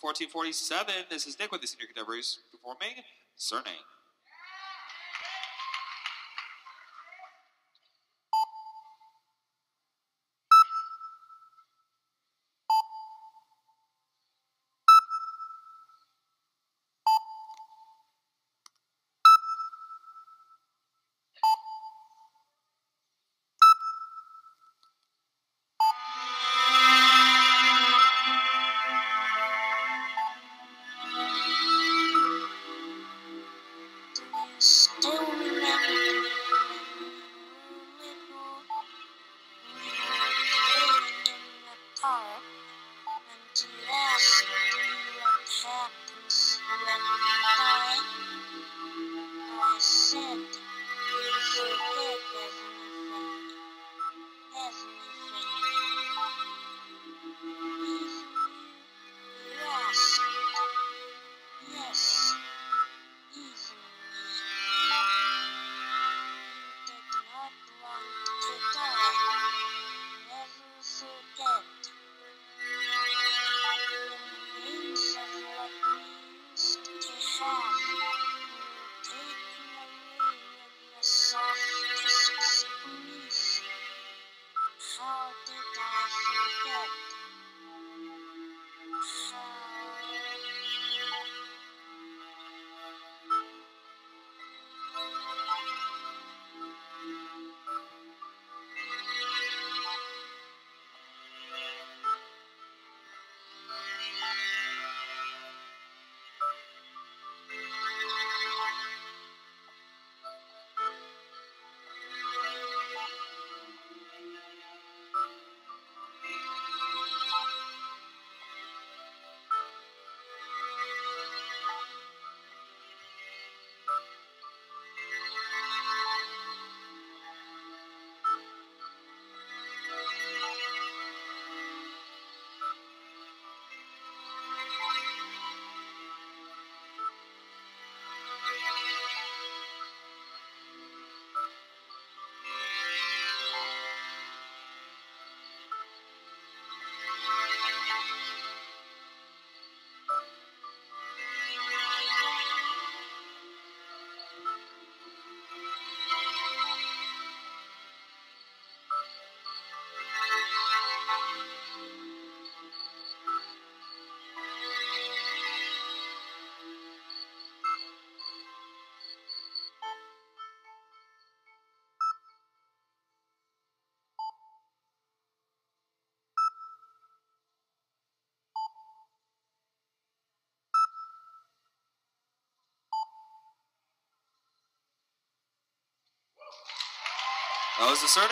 1447. This is Nick with the Senior Contemporaries, before surname. That was the surname.